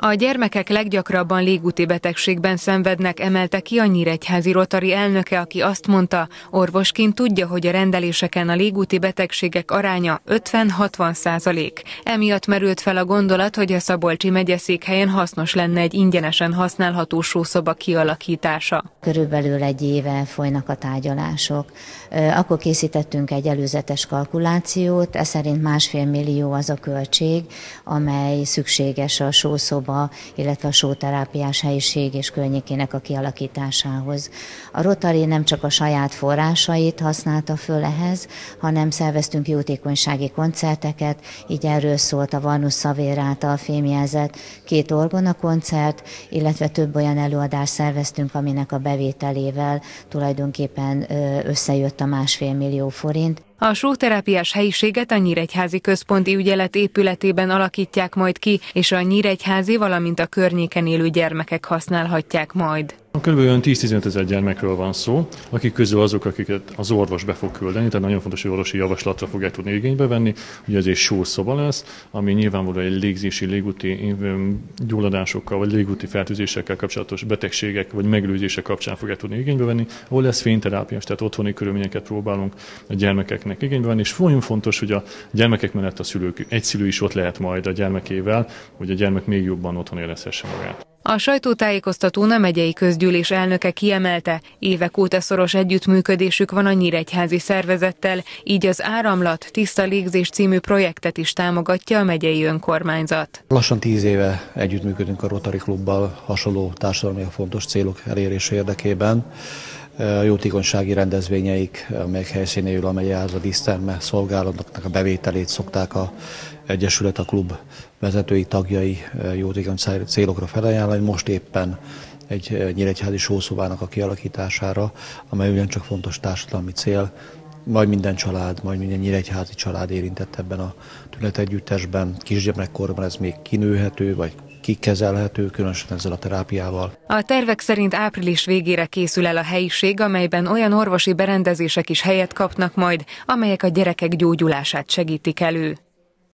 A gyermekek leggyakrabban légúti betegségben szenvednek, emelte ki a Nyíregyházi Rotari elnöke, aki azt mondta, orvosként tudja, hogy a rendeléseken a légúti betegségek aránya 50-60 százalék. Emiatt merült fel a gondolat, hogy a Szabolcsi megyeszékhelyen hasznos lenne egy ingyenesen használható sószoba kialakítása. Körülbelül egy éve folynak a tárgyalások. Akkor készítettünk egy előzetes kalkulációt, ez szerint másfél millió az a költség, amely szükséges a sószoba sóba, illetve a sóterápiás helyiség és környékének a kialakításához. A Rotary nem csak a saját forrásait használta föl ehhez, hanem szerveztünk jótékonysági koncerteket, így erről szólt a Varnus Szavér által fémjelzett két orgona koncert, illetve több olyan előadást szerveztünk, aminek a bevételével tulajdonképpen összejött a másfél millió forint. A sóterápiás helyiséget a Nyíregyházi Központi Ügyelet épületében alakítják majd ki, és a Nyíregyházi, valamint a környéken élő gyermekek használhatják majd. Kb. 10-15 ezer gyermekről van szó, akik közül azok, akiket az orvos be fog küldeni, tehát nagyon fontos, hogy orvosi javaslatra fogják tudni igénybe venni. Ugye ez egy sószoba lesz, ami nyilvánvalóan egy légzési, légúti gyulladásokkal, vagy légúti fertőzésekkel kapcsolatos betegségek, vagy megelőzések kapcsán fogják tudni igénybe venni, ahol lesz fényterápiás, tehát otthoni körülményeket próbálunk a gyermekeknek igénybe venni, és nagyon fontos, hogy a gyermekek mellett a szülők, egy szülő is ott lehet majd a gyermekével, hogy a gyermek még jobban otthon érezhesse magát. A sajtótájékoztatón a megyei közgyűlés elnöke kiemelte, évek óta szoros együttműködésük van a Nyíregyházi szervezettel, így az Áramlat Tiszta Légzés című projektet is támogatja a megyei önkormányzat. Lassan tíz éve együttműködünk a Rotary Klubbal hasonló társadalmi fontos célok elérése érdekében. A jótékonysági rendezvényeik, amelyek helyszínéül a megyei a díszterme szolgálatoknak a bevételét szokták a Egyesület, a klub vezetői, tagjai jótékony célokra felajánlani. Most éppen egy nyíregyházi sószobának a kialakítására, amely ugyancsak fontos társadalmi cél, majd minden család, majd minden nyíregyházi család érintett ebben a tünetegyüttesben. Kisgyermekkorban ez még kinőhető, vagy kikezelhető, különösen ezzel a terápiával. A tervek szerint április végére készül el a helyiség, amelyben olyan orvosi berendezések is helyet kapnak majd, amelyek a gyerekek gyógyulását segítik elő.